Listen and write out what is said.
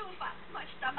chuva, mas tá.